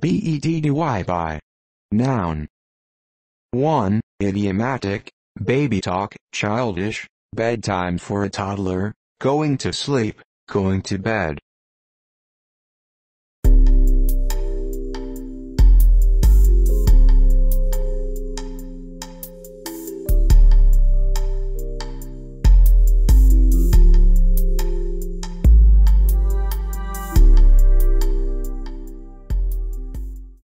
B-E-D-D-Y by. Noun. 1. Idiomatic, baby talk, childish, bedtime for a toddler, going to sleep, going to bed.